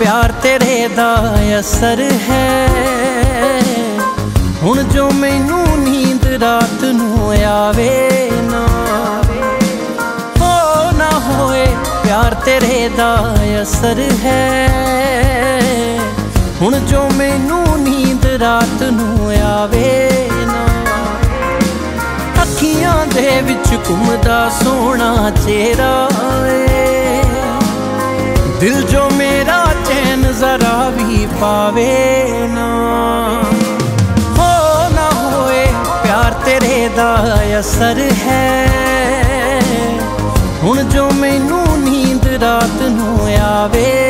ਪਿਆਰ ਤੇਰੇ ਦਾ ਅਸਰ ਹੈ। ਹੁਣ ਜੋ ਮੈਨੂੰ ਨੀਂਦ ਰਾਤ ਨੂੰ ਆਵੇ ਨਾ। ਹੋ ਨਾ ਹੋਏ, ਪਿਆਰ ਤੇਰੇ ਦਾ ਅਸਰ ਹੈ। ਹੁਣ ਜੋ ਮੈਨੂੰ ਨੀਂਦ ਰਾਤ ਨੂੰ ਆਵੇ ਨਾ। ਅੱਖੀਆਂ ਦੇ ਵਿੱਚ ਘੁੰਮਦਾ ਸੋਹਣਾ ਚਿਹਰਾ ਏ। ਦਿਲ ਜੋ ਮੇ ਜ਼ਰਾ ਵੀ ਪਾਵੇ ਨਾ। ਹੋ ਨਾ ਹੋਏ ਪਿਆਰ ਤੇਰੇ ਦਾ ਅਸਰ ਹੈ। ਹੁਣ ਜੋ ਮੈਨੂੰ ਨੀਂਦ ਰਾਤ ਨੂੰ ਆਵੇ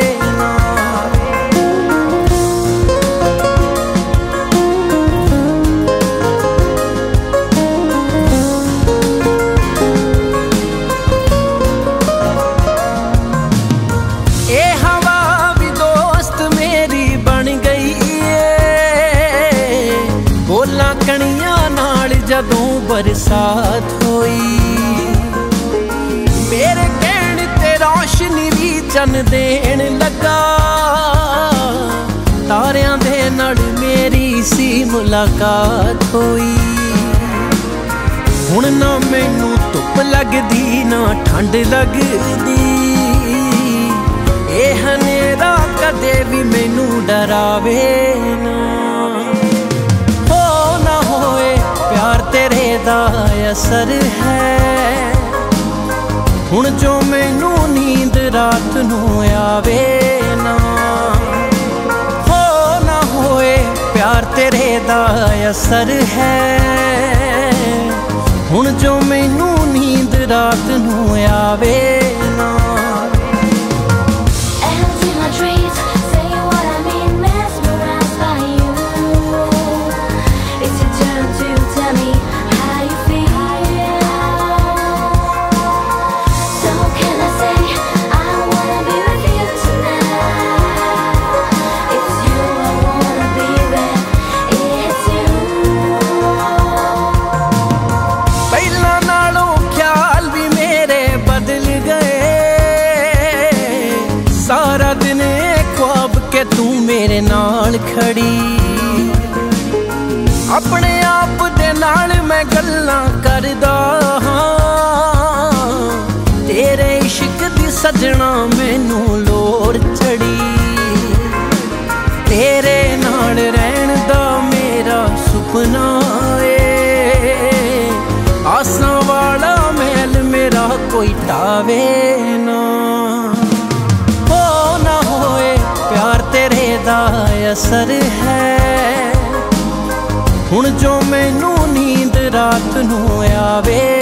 ਬਰਸਾਤ ਹੋਈ। ਮੇਰੇ ਕਹਿਣ ਤੇ ਰੋਸ਼ਨੀ ਵੀ ਚੰਨ ਦੇਣ ਲੱਗਾ। ਤਾਰਿਆਂ ਦੇ ਨਾਲ ਮੇਰੀ ਸੀ ਮੁਲਾਕਾਤ ਹੋਈ। ਹੁਣ ਨਾ ਮੈਨੂੰ ਧੁੱਪ ਲੱਗਦੀ, ਨਾ ਠੰਡ ਲੱਗਦੀ। ਇਹ ਹਨੇਰਾ ਕਦੇ ਵੀ ਮੈਨੂੰ ਡਰਾਵੇ। ਅਸਰ ਹੈ। ਹੁਣ ਜੋ ਮੈਨੂੰ ਨੀਂਦ ਰਾਤ ਨੂੰ ਆਵੇ ਨਾ, ਹੋ ਨਾ ਹੋਏ ਪਿਆਰ ਤੇਰੇ ਦਾ ਅਸਰ ਹੈ। ਹੁਣ ਜੋ ਮੈਨੂੰ ਨੀਂਦ ਰਾਤ ਨੂੰ ਆਵੇ ਆਪ ਦੇ ਨਾਲ ਮੈਂ ਗੱਲਾਂ ਕਰਦਾ ਹਾਂ। ਤੇਰੇ ਇਸ਼ਕ ਦੀ ਸਜਣਾ ਮੈਨੂੰ ਲੋੜ ਚੜੀ। ਤੇਰੇ ਨਾਲ ਰਹਿਣ ਦਾ ਮੇਰਾ ਸੁਪਨਾ ਏ। ਆਸਾਂ ਵਾਲਾ ਮਹਿਲ ਮੇਰਾ ਕੋਈ ਟਾਵੇ ਨਾ। ਹੋ ਨਾ ਹੋਏ, ਪਿਆਰ ਤੇਰੇ ਦਾ ਅਸਰ ਹੈ। ਹੁਣ ਜੋ ਮੈਨੂੰ ਨੀਂਦ ਰਾਤ ਨੂੰ ਆਵੇ